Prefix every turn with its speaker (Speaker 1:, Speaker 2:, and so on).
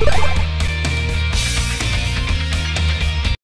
Speaker 1: you